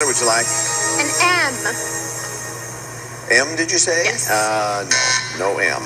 What would you like? An M. M, did you say? Yes. Uh, no, no M.